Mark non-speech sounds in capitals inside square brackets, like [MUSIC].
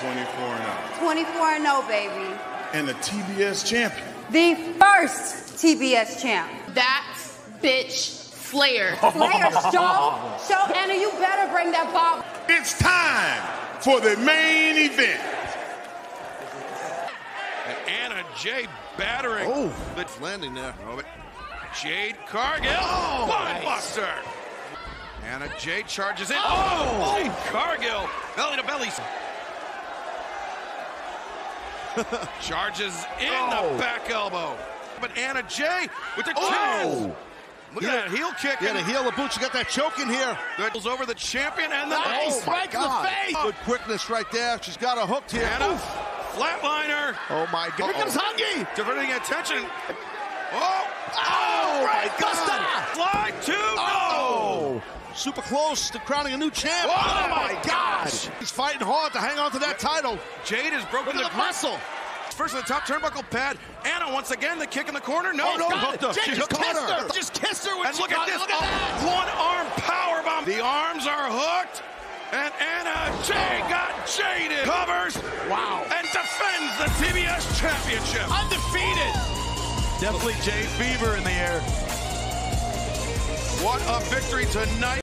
24 and 0. 24 and 0, baby. And the TBS champion. The first TBS champ. That bitch Flair. Flair, [LAUGHS] show, show, Anna, you better bring that bob. It's time for the main event. And Anna Jay battering. Oh. the landing there. Oh, but Jade Cargill. Oh, buster. Anna Jay charges in. Oh, Jade Cargill. Belly to belly. [LAUGHS] charges in Oh. the back elbow. But Anna Jay with the Oh. Look Yeah. at that heel kick. Yeah, the heel of boots. You got that choke in here. Goes over the champion and the oh Nice, oh, right to the face. Good quickness right there. She's got her hooked here. Anna, Oof. flatliner. Oh my God. Here comes Hungy. Diverting attention. Oh, Oh, my God. fly to Oh. Super close to crowning a new champ. Oh, my oh gosh. He's fighting hard to hang on to that title. Jade has broken the the muscle. First of the top turnbuckle pad. Anna once again the kick in the corner. No, Oh, no, hooked. Jade She just kissed her. her. Just kissed her And look at this. Look at oh, that. One arm power bomb. The arms are hooked. And Anna Jay got jaded. Covers. Wow. And defends the TBS championship. Undefeated. Definitely Jade Fever in the air. What a victory tonight.